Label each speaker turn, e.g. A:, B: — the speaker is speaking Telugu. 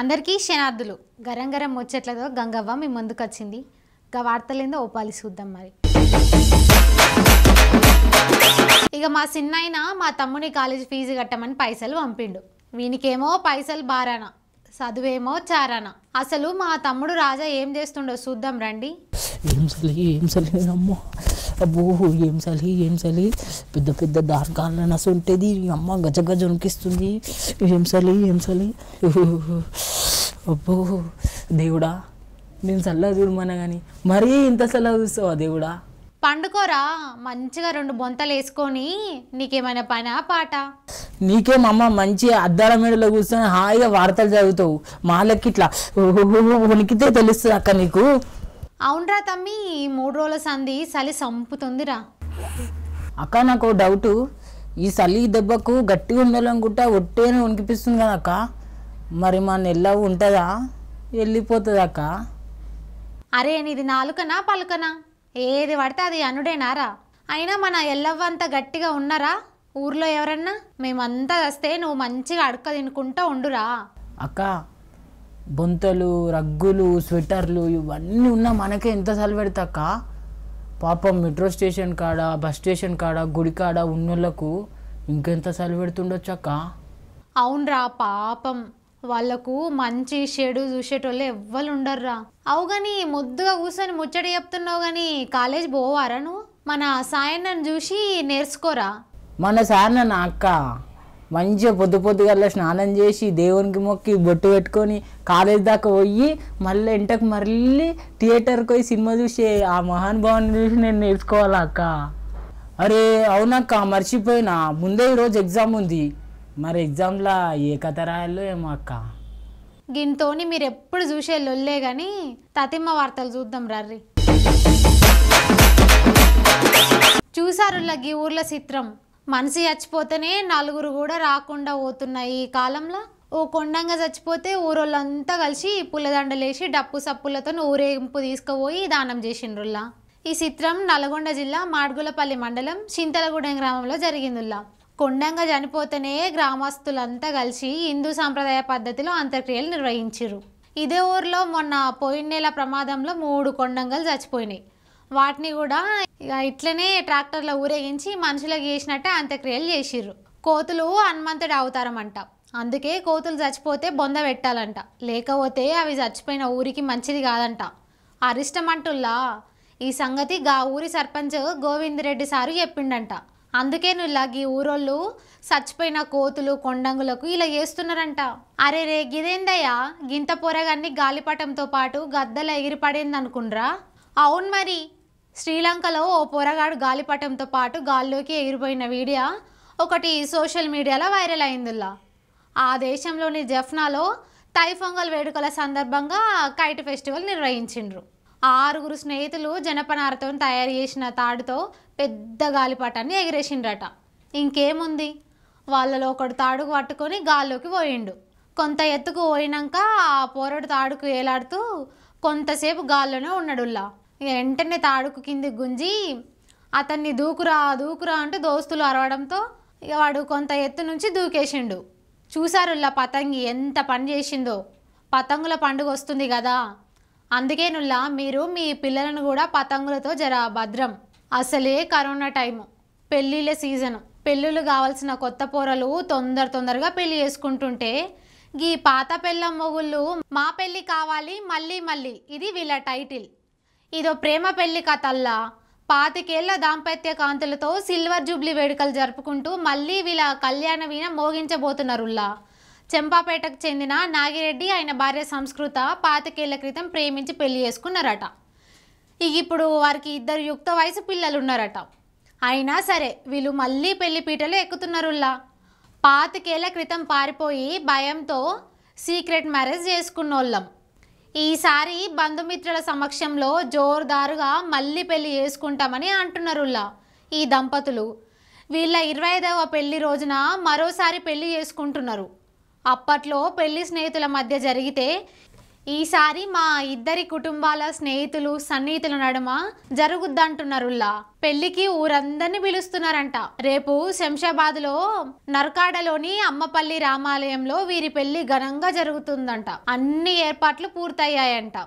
A: అందరికీ క్షణార్థులు. గరం గరం ముచ్చట్లతో గంగవ్వ మీ ముందుకు వచ్చింది గా వార్తలేందో ఓపాలి చూద్దాం మరి. ఇక మా సిన్నాయన మా తమ్ముని కాలేజ్ ఫీజు కట్టమని పైసలు పంపిండు. వీనికేమో పైసలు బారాన చదువేమో చారానా. అసలు మా తమ్ముడు రాజా ఏం చేస్తుండో చూద్దాం రండి.
B: ఏం చలి ఏం చలి అమ్మో. అబ్బో ఏం చలి ఏం చలి. పెద్ద పెద్ద దార్గాల నసు ఉంటుంది. అమ్మ గజ గజ ఉనికిస్తుంది. ఏం చలి ఏం చలి. అబ్బో దేవుడా నేను చల్లగా చూడమన్నా కానీ మరీ ఇంత చల్లగా చూస్తావా దేవుడా?
A: పండుకోరా. మంచిగా రెండు బొంతలు వేసుకొని నీకేమైనా పనా పాట?
B: నీకేం అమ్మ మంచి అద్దాల మేడలో కూర్చొని హాయిగా వార్తలు చదువుతావు. మాలకి ఇట్లా ఉనికితే తెలుస్తుంది అక్క నీకు.
A: అవునరా తమ్మి ఈ మూడు రోజుల సంధి చలి సంపుతుందిరా.
B: అక్క నాకు డౌట్. ఈ చలి దెబ్బకు గట్టిగా ఉండాలనుకుంటా ఒట్టేనే ఉనికిపిస్తుంది కదా అక్క. మరి మా నెల్ల ఉంటుందా? వెళ్ళిపోతుంది అక్క?
A: అరే నీది నాలుకనా పలుకనా? ఏది పడితే అది అనుడేనారా? అయినా మన ఎల్లవ్వంత గట్టిగా ఉన్నారా? ఊర్లో ఎవరన్నా? మేమంతా వస్తే నువ్వు మంచిగా అడక తినుకుంటా ఉండురా.
B: అక్క బొంతలు రగ్గులు స్వెటర్లు ఇవన్నీ ఉన్నా మనకే ఎంత అక్క పాపం మెట్రో స్టేషన్ కాడ బస్ స్టేషన్ కాడ గుడి కాడ ఉన్నోళ్ళకు ఇంకెంత చలి పెడుతుండొచ్చు అక్క
A: అవునరా పాపం. వాళ్ళకు మంచి చెడు చూసేటోళ్ళు ఎవ్వరు ఉండర్రా అవు గాని ముద్దుగా కూర్చొని ముచ్చట చెప్తున్నావు గాని కాలేజ్ పోవారా నువ్వు? మన సాయన్నను చూసి నేర్చుకోరా.
B: మన సార్ నా అక్క? మంచిగా పొద్దు పొద్దుగల్లా స్నానం చేసి దేవునికి మొక్కి బొట్టు పెట్టుకొని కాలేజ్ దాకా పోయి మళ్ళీ ఇంటకు మళ్ళీ థియేటర్కి పోయి సినిమా చూసి ఆ మహానుభావాన్ని చూసి నేను నేర్చుకోవాలా అక్క? అరే అవునక్క మర్చిపోయినా. ముందే ఈరోజు ఎగ్జామ్ ఉంది. మరి ఎగ్జామ్లో ఏ కథ రాయాలో ఏమో అక్క?
A: గిన్తోని మీరు ఎప్పుడు చూసే లొల్లే కానీ తతిమ్మ వార్తలు చూద్దాం రర్రి. చూసారులా గీ ఊర్ల చిత్రం? మనిషి చచ్చిపోతేనే నలుగురు కూడా రాకుండా పోతున్నాయి ఈ కాలంలో. ఓ కొండంగా చచ్చిపోతే ఊరోళ్ళంతా కలిసి పుల్లదండలేసి డప్పు సప్పులతో ఊరేగింపు తీసుకుపోయి దానం చేసిండ్రుల్లా. ఈ చిత్రం నల్గొండ జిల్లా మాడ్గులపల్లి మండలం చింతలగూడెం గ్రామంలో జరిగిందిల్లా. కొండంగా చనిపోతేనే గ్రామస్తులంతా కలిసి హిందూ సాంప్రదాయ పద్ధతిలో అంత్యక్రియలు నిర్వహించారు ఇదే ఊర్లో మొన్న పోయిన నెల ప్రమాదంలో మూడు కొండంగలు చచ్చిపోయినాయి. వాటిని కూడా ఇక ఇట్లనే ట్రాక్టర్లో ఊరేగించి మనుషులకు చేసినట్టే అంత్యక్రియలు చేసిర్రు. కోతులు హనుమంతుడు అవుతారమంట. అందుకే కోతులు చచ్చిపోతే బొంద పెట్టాలంట. లేకపోతే అవి చచ్చిపోయిన ఊరికి మంచిది కాదంట. అరిష్టమంటుల్లా? ఈ సంగతి గా ఊరి సర్పంచ్ గోవిందరెడ్డి సారు చెప్పిండంట. అందుకే నువ్వు ఈ ఊరోళ్ళు చచ్చిపోయిన కోతులు కొండంగులకు ఇలా చేస్తున్నారంట. అరే రే గిదేందయ్యా? గింత పొరగాన్ని గాలిపటంతో పాటు గద్దలు ఎగిరిపడింది అనుకుండ్రా అవును మరి. శ్రీలంకలో ఓ పొరగాడు గాలిపటంతో పాటు గాల్లోకి ఎగిరిపోయిన వీడియో ఒకటి సోషల్ మీడియాలో వైరల్ అయిందిలా ఆ దేశంలోని జఫ్నాలో తైఫొంగల్ వేడుకల సందర్భంగా కైట్ ఫెస్టివల్ నిర్వహించిండ్రు. ఆరుగురు స్నేహితులు జనపనారతో తయారు చేసిన తాడుతో పెద్ద గాలిపటాన్ని ఎగిరేసిండ్రట. ఇంకేముంది? వాళ్ళలో ఒకడు తాడుకు పట్టుకొని గాల్లోకి పోయిండు. కొంత ఎత్తుకు పోయినాక ఆ పోరడు తాడుకు ఏలాడుతూ కొంతసేపు గాల్లోనే ఉన్నాడుల్లా. ఇక వెంటనే తాడుకు కింది గుంజి అతన్ని దూకురా దూకురా అంటూ దోస్తులు అరవడంతో ఇక వాడు కొంత ఎత్తు నుంచి దూకేసిండు. చూసారుల్లా పతంగి ఎంత పని చేసిందో. పతంగుల పండుగ వస్తుంది కదా. అందుకే నుల్లా మీరు మీ పిల్లలను కూడా పతంగులతో జర భద్రం. అసలే కరోనా టైము. పెళ్ళిళ్ళ సీజను. పెళ్ళిళ్ళు కావాల్సిన కొత్త పోరలు తొందర తొందరగా పెళ్ళి చేసుకుంటుంటే గీ పాత పెళ్ళం మొగుళ్ళు మా పెళ్ళి కావాలి మళ్ళీ మళ్ళీ. ఇది వీళ్ళ టైటిల్. ఇదో ప్రేమ పెళ్ళి కథల్లా. పాతికేళ్ళ దాంపత్య కాంతులతో సిల్వర్ జూబ్లీ వేడుకలు జరుపుకుంటూ మళ్ళీ వీళ్ళ కళ్యాణ వీణ మోగించబోతున్నారుల్లా. చెంపాపేటకు చెందిన నాగిరెడ్డి ఆయన భార్య సంస్కృత పాతికేళ్ళ క్రితం ప్రేమించి పెళ్ళి చేసుకున్నారట. ఇక ఇప్పుడు వారికి ఇద్దరు యుక్త వయసు పిల్లలు ఉన్నారట అయినా సరే వీళ్ళు మళ్ళీ పెళ్ళి పీటలు ఎక్కుతున్నారుల్లా. పాతికేళ్ళ క్రితం పారిపోయి భయంతో సీక్రెట్ మ్యారేజ్ చేసుకున్నోళ్ళం. ఈసారి బంధుమిత్రుల సమక్షంలో జోరుదారుగా మళ్ళీ పెళ్ళి చేసుకుంటామని అంటున్నారుల్లా ఈ దంపతులు. వీళ్ళ ఇరవై ఐదవ పెళ్ళి రోజున మరోసారి పెళ్ళి చేసుకుంటున్నారు. అప్పట్లో పెళ్ళి స్నేహితుల మధ్య జరిగితే ఈసారి మా ఇద్దరి కుటుంబాల స్నేహితులు సన్నిహితుల నడుమ జరుగుద్దంటున్నారుల్లా. పెళ్ళికి ఊరందరినీ పిలుస్తున్నారంట. రేపు శంషాబాద్లో నర్కాడలోని అమ్మపల్లి రామాలయంలో వీరి పెళ్ళి ఘనంగా జరుగుతుందంట. అన్ని ఏర్పాట్లు పూర్తయ్యాయంట.